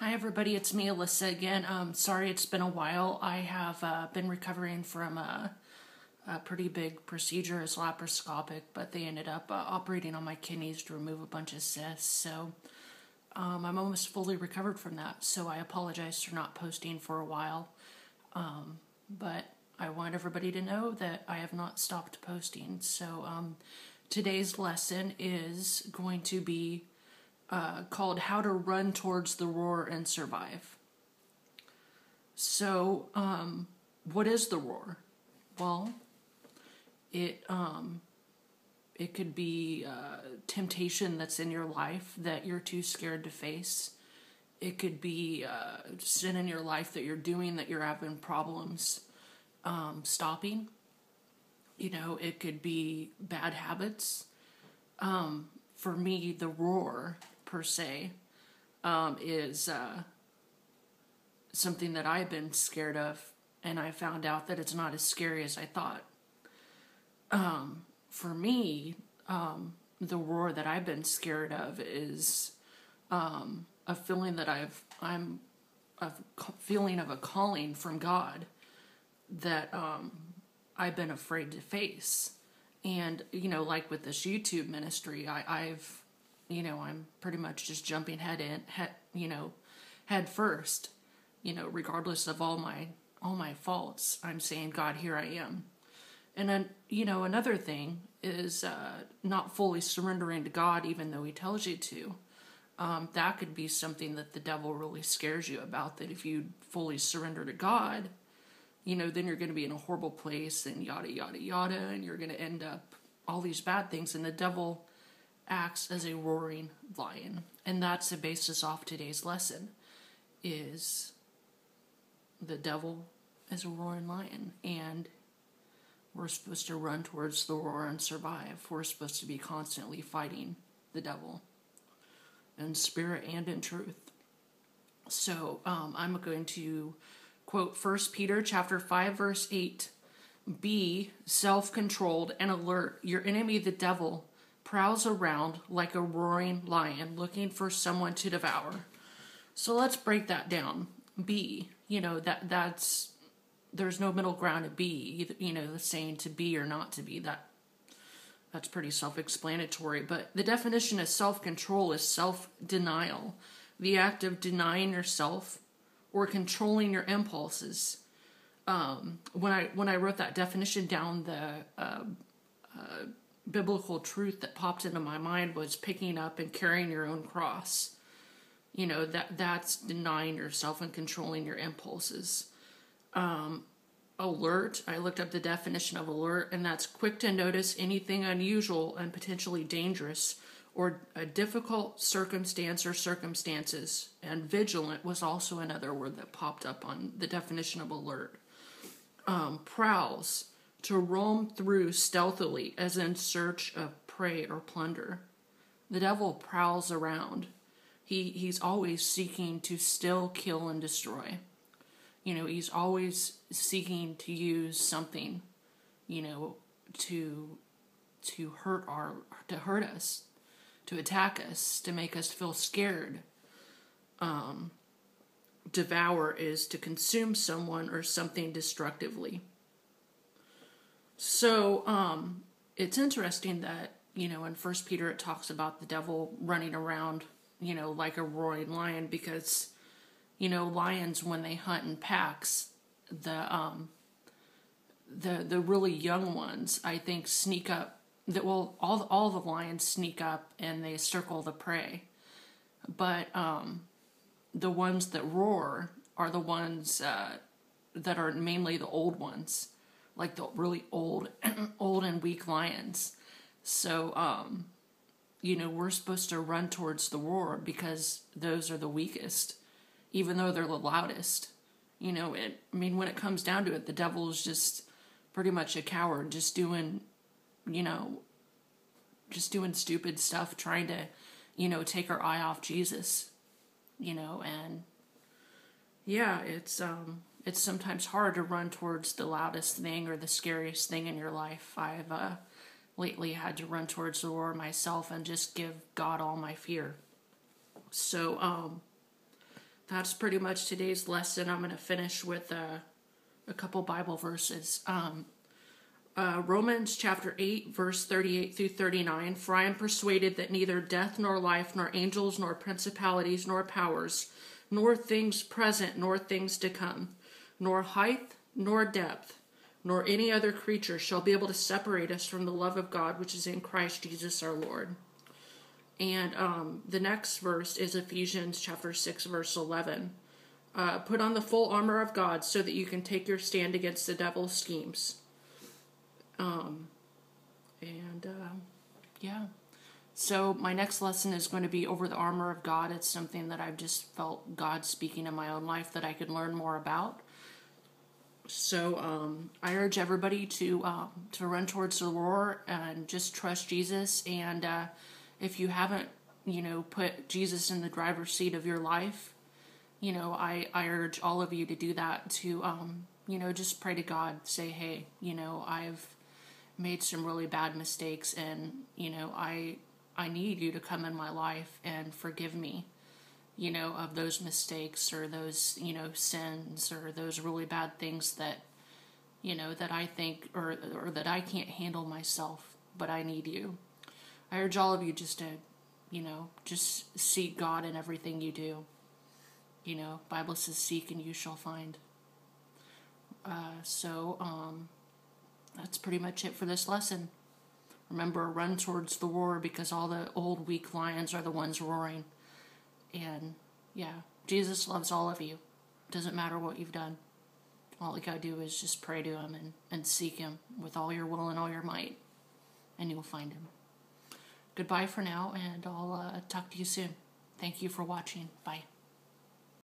Hi, everybody. It's me, Alyssa, again. Um, sorry it's been a while. I have uh, been recovering from a, a, pretty big procedure. It's laparoscopic, but they ended up uh, operating on my kidneys to remove a bunch of cysts. So um, I'm almost fully recovered from that. So I apologize for not posting for a while. Um, but I want everybody to know that I have not stopped posting. So um, today's lesson is going to be uh, called How to Run Towards the Roar and Survive. So, um, what is the roar? Well, it um, it could be uh, temptation that's in your life that you're too scared to face. It could be uh, sin in your life that you're doing that you're having problems um, stopping. You know, it could be bad habits. Um, for me, the roar per se um, is uh, something that I've been scared of, and I found out that it's not as scary as I thought. Um, for me, um, the roar that I've been scared of is um, a feeling that I've I'm a feeling of a calling from God that um, I've been afraid to face. And you know, like with this YouTube ministry, I, I've you know, I'm pretty much just jumping head in, head, you know, head first, you know, regardless of all my all my faults. I'm saying, God, here I am. And then, you know, another thing is uh, not fully surrendering to God, even though He tells you to. Um, that could be something that the devil really scares you about. That if you fully surrender to God, you know, then you're going to be in a horrible place and yada yada yada, and you're going to end up all these bad things. And the devil acts as a roaring lion. And that's the basis of today's lesson is the devil is a roaring lion and we're supposed to run towards the roar and survive. We're supposed to be constantly fighting the devil in spirit and in truth. So um, I'm going to quote First Peter chapter 5 verse 8 be self-controlled and alert your enemy the devil prowls around like a roaring lion looking for someone to devour. So let's break that down. Be, you know, that that's there's no middle ground to be, you know, the saying to be or not to be. That that's pretty self-explanatory, but the definition of self-control is self-denial, the act of denying yourself or controlling your impulses. Um, when I when I wrote that definition down, the uh, uh, biblical truth that popped into my mind was picking up and carrying your own cross. You know, that that's denying yourself and controlling your impulses. Um, alert, I looked up the definition of alert, and that's quick to notice anything unusual and potentially dangerous or a difficult circumstance or circumstances. And vigilant was also another word that popped up on the definition of alert. Um, prowls, to roam through stealthily as in search of prey or plunder. The devil prowls around. He he's always seeking to still kill and destroy. You know, he's always seeking to use something, you know, to to hurt our to hurt us, to attack us, to make us feel scared. Um devour is to consume someone or something destructively. So um, it's interesting that you know in First Peter it talks about the devil running around, you know, like a roaring lion because you know lions when they hunt in packs, the um, the the really young ones I think sneak up. That well, all all the lions sneak up and they circle the prey, but um, the ones that roar are the ones uh, that are mainly the old ones like the really old old and weak lions. So um you know, we're supposed to run towards the roar because those are the weakest, even though they're the loudest. You know, it, I mean, when it comes down to it, the devil is just pretty much a coward, just doing, you know, just doing stupid stuff, trying to, you know, take our eye off Jesus, you know, and yeah, it's, um, it's sometimes hard to run towards the loudest thing or the scariest thing in your life. I've uh, lately had to run towards the roar myself and just give God all my fear. So, um, that's pretty much today's lesson. I'm going to finish with uh, a couple Bible verses. Um, uh, Romans chapter 8, verse 38 through 39. For I am persuaded that neither death nor life, nor angels, nor principalities, nor powers, nor things present, nor things to come, nor height, nor depth, nor any other creature shall be able to separate us from the love of God which is in Christ Jesus our Lord. And um, the next verse is Ephesians chapter 6, verse 11. Uh, Put on the full armor of God so that you can take your stand against the devil's schemes. Um, and uh, yeah. So my next lesson is going to be over the armor of God. It's something that I've just felt God speaking in my own life that I could learn more about. So um, I urge everybody to um, to run towards the roar and just trust Jesus. And uh, if you haven't, you know, put Jesus in the driver's seat of your life, you know, I, I urge all of you to do that to, um, you know, just pray to God, say, hey, you know, I've made some really bad mistakes and, you know, I, I need you to come in my life and forgive me, you know, of those mistakes or those, you know, sins or those really bad things that, you know, that I think or, or that I can't handle myself, but I need you. I urge all of you just to, you know, just seek God in everything you do. You know, Bible says, "Seek and you shall find." Uh, so um, that's pretty much it for this lesson. Remember, run towards the roar because all the old weak lions are the ones roaring. And yeah, Jesus loves all of you. Doesn't matter what you've done. All you gotta do is just pray to Him and, and seek Him with all your will and all your might, and you'll find Him goodbye for now, and I'll uh, talk to you soon. Thank you for watching. Bye.